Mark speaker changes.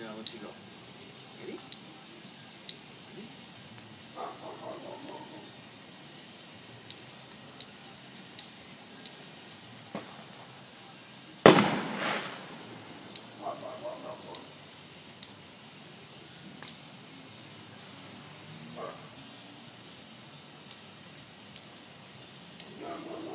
Speaker 1: Now let you go. Ready? Ready? No.